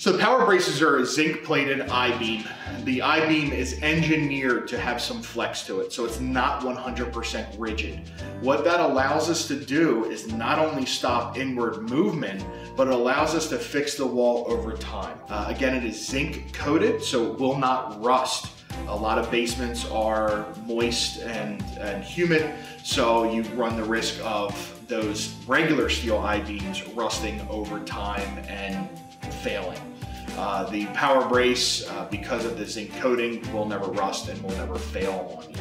So the PowerBraces are a zinc plated I-beam. The I-beam is engineered to have some flex to it, so it's not 100% rigid. What that allows us to do is not only stop inward movement, but it allows us to fix the wall over time. Uh, again, it is zinc coated, so it will not rust. A lot of basements are moist and, and humid, so you run the risk of those regular steel I-beams rusting over time and failing. Uh, the PowerBrace, uh, because of the zinc coating, will never rust and will never fail on you.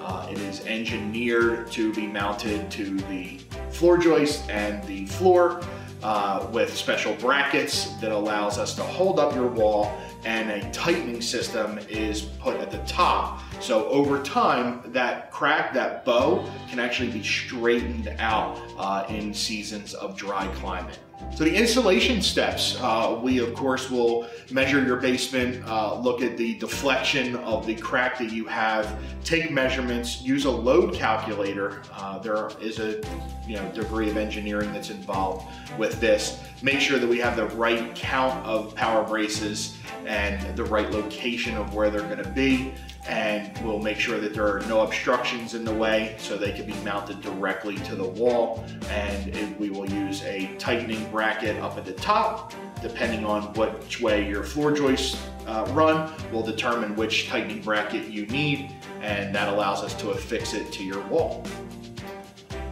Uh, it is engineered to be mounted to the floor joist and the floor uh, with special brackets that allows us to hold up your wall and a tightening system is put at the top. So over time, that crack, that bow can actually be straightened out uh, in seasons of dry climate. So the installation steps, uh, we of course will measure your basement, uh, look at the deflection of the crack that you have, take measurements, use a load calculator. Uh, there is a you know degree of engineering that's involved with this. Make sure that we have the right count of PowerBraces and the right location of where they're gonna be and we'll make sure that there are no obstructions in the way so they can be mounted directly to the wall and it, we will use a tightening bracket up at the top depending on which way your floor joists uh, run will determine which tightening bracket you need and that allows us to affix it to your wall.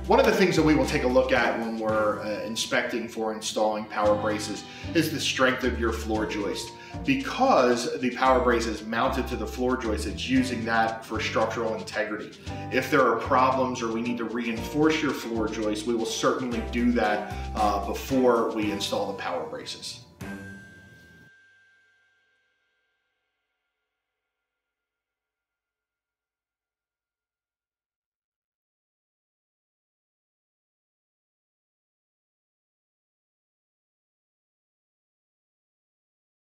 One of the things that we will take a look at when we're uh, inspecting for installing PowerBraces is the strength of your floor joist. Because the PowerBrace is mounted to the floor joist, it's using that for structural integrity. If there are problems or we need to reinforce your floor joist, we will certainly do that uh, before we install the PowerBraces.